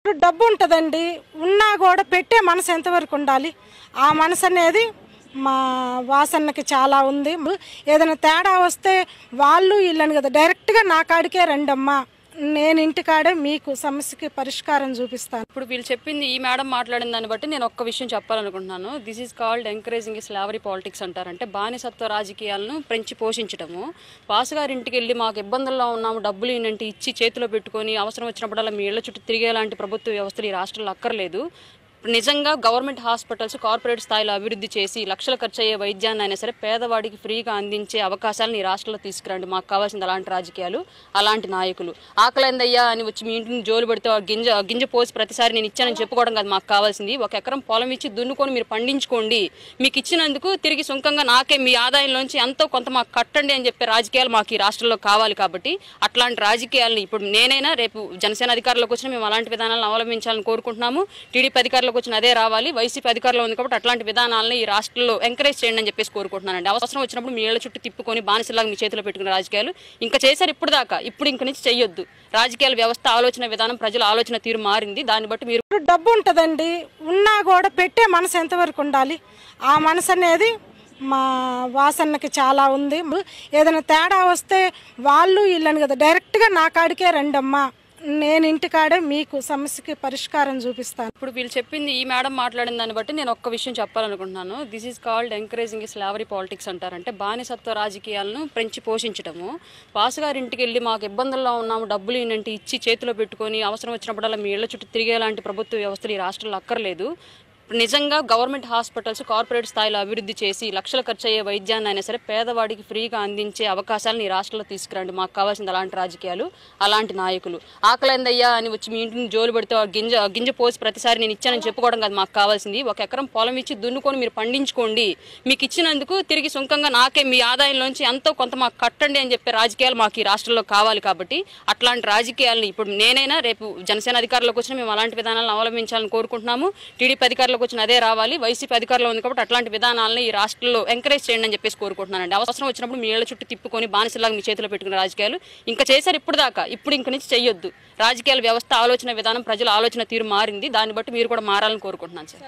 ఇప్పుడు డబ్బు ఉంటుందండి. ఉన్నా కూడా పెట్టే మనసు ఎంతవరకు ఉండాలి? ఆ మనసు అనేది మా వాసన్నకి చాలా ఉంది. ఏదైనా తేడా వస్తే వాళ్ళు వీళ్ళని కదా డైరెక్ట్గా నా కాడికే రండమ్మా. నేను ఇంటికాడే మీకు సమస్యకి పరిష్కారం చూపిస్తాను. ఇప్పుడు వీళ్ళు చెప్పింది ఈ మేడం మాట్లాడిన దాన్ని బట్టి నేను ఒక్క విషయం చెప్పాలనుకుంటున్నాను. This is called encouraging slavery politics అంటారంటే బానిసత్వ రాజకీయాలను పెంచి పోషించడము వాసు గారి ఇంటికి వెళ్ళి మాకు ఇబ్బందుల్లో ఉన్నాము డబ్బులు ఏంటంటే ఇచ్చి చేతిలో పెట్టుకొని అవసరం వచ్చినప్పుడల్లా మీ ఇళ్ళ చుట్టూ తిరిగేలాంటి ప్రభుత్వ వ్యవస్థలు ఈ రాష్ట్రంలో అక్కర్లేదు. నిజంగా గవర్నమెంట్ హాస్పిటల్స్ కార్పొరేట్ స్థాయిలో అభివృద్ధి చేసి లక్షలు ఖర్చు అయ్యే వైద్యాన్ని అయినా సరే పేదవాడికి ఫ్రీగా అందించే అవకాశాలను ఈ రాష్ట్రంలో తీసుకురండి. మాకు కావాల్సింది అలాంటి రాజకీయాలు అలాంటి నాయకులు. ఆకలిందయ్యా అని వచ్చి మీ ఇంటిని జోలు పెడితే ఆ గింజ గింజ పోసి ప్రతిసారి నేను ఇచ్చానని చెప్పుకోవడం కాదు మాకు కావాల్సింది. ఒక ఎకరం పొలం ఇచ్చి దున్నుకొని మీరు పండించుకోండి. మీకు ఇచ్చినందుకు తిరిగి సుంకంగా నాకే మీ ఆదాయంలోంచి ఎంతో కొంత మాకు కట్టండి అని చెప్పే రాజకీయాలు మాకు ఈ రాష్ట్రంలో కావాలి కాబట్టి అట్లాంటి రాజకీయాలను ఇప్పుడు నేనైనా రేపు జనసేన అధికారంలోకి వచ్చినా మేము అలాంటి విధానాలను అవలంబించాలని కోరుకుంటున్నాము. టీడీపీ అధికారులు అధికారంలోకి వచ్చిన అదే రావాలి. వైసీపీ అధికారంలో ఉంది కాబట్టి అట్లాంటి విధానాలను ఈ రాష్ట్రంలో ఎంకరేజ్ చేయండి అని చెప్పేసి కోరుకుంటున్నానండి. అవసరం వచ్చినప్పుడు మీ ఏళ్ళ చుట్టూ తిప్పుకొని బానిసలాగా మీ చేతిలో పెట్టుకున్న రాజకీయాలు ఇంకా చేశారు ఇప్పుడు దాకా ఇప్పుడు ఇంక నుంచి చెయ్యొద్దు. రాజకీయాల వ్యవస్థ ఆలోచన విధానం ప్రజల ఆలోచన తీరు మారింది. దాన్ని బట్టి మీరు ఇప్పుడు డబ్బు ఉంటుందండి. ఉన్నా కూడా పెట్టే మనసు ఎంతవరకు ఉండాలి? ఆ మనసు అనేది మా వాసన్నకి చాలా ఉంది. ఏదైనా తేడా వస్తే వాళ్ళు వీళ్ళని కదా డైరెక్ట్గా నా కాడికే రండమ్మా. నేను ఇంటికాడే మీకు సమస్యకి పరిష్కారం చూపిస్తాను. ఇప్పుడు వీళ్ళు చెప్పింది ఈ మేడం మాట్లాడిన దాన్ని బట్టి నేను ఒక్క విషయం చెప్పాలనుకుంటున్నాను. This is called encouraging slavery politics అంటారంటే బానిసత్వ రాజకీయాలను పెంచి పోషించడము వాసు గారి ఇంటికి వెళ్ళి మాకు ఇబ్బందుల్లో ఉన్నాము డబ్బులు ఏంటంటే ఇచ్చి చేతిలో పెట్టుకొని అవసరం వచ్చినప్పుడల్లా మీ ఇళ్ళ చుట్టూ తిరిగేలాంటి ప్రభుత్వ వ్యవస్థలు ఈ రాష్ట్రంలో అక్కర్లేదు. నిజంగా గవర్నమెంట్ హాస్పిటల్స్ కార్పొరేట్ స్థాయిలో అభివృద్ధి చేసి లక్షలు ఖర్చు అయ్యే వైద్యాన్ని అయినా సరే పేదవాడికి ఫ్రీగా అందించే అవకాశాలను ఈ రాష్ట్రంలో తీసుకురండి. మాకు కావాల్సింది అలాంటి రాజకీయాలు అలాంటి నాయకులు. ఆకలిందయ్యా అని వచ్చి మీ ఇంటిని జోలు పెడితే ఆ గింజ గింజ పోసి ప్రతిసారి నేను ఇచ్చానని చెప్పుకోవడం కాదు మాకు కావాల్సింది. ఒక ఎకరం పొలం ఇచ్చి దున్నుకొని మీరు పండించుకోండి. మీకు ఇచ్చినందుకు తిరిగి సుంకంగా నాకే మీ ఆదాయంలోంచి ఎంతో కొంత మాకు కట్టండి అని చెప్పే రాజకీయాలు మాకు ఈ రాష్ట్రంలో కావాలి కాబట్టి అట్లాంటి రాజకీయాలను ఇప్పుడు నేనైనా రేపు జనసేన అధికారంలోకి వచ్చినా మేము అలాంటి విధానాలను అవలంబించాలని కోరుకుంటున్నాము. టీడీపీ అధికారంలోకి వచ్చిన అదే రావాలి. వైసీపీ అధికారంలో ఉంది కాబట్టి అట్లాంటి విధానాలను ఈ రాష్ట్రంలో ఎంకరేజ్ చేయండి అని చెప్పేసి కోరుకుంటున్నానండి. అవసరం వచ్చినప్పుడు మీ ఏళ్ళ చుట్టూ తిప్పుకొని బానిసలాగా మీ చేతిలో పెట్టుకుని రాజకీయాలు ఇంకా చేశారు ఇప్పుడు దాకా. ఇప్పుడు ఇంక నుంచి చెయ్యొద్దు. రాజకీయాల వ్యవస్థ ఆలోచన విధానం ప్రజల ఆలోచన తీరు మారింది. దాన్ని బట్టి మీరు కూడా మారాలని కోరుకుంటున్నాను సార్.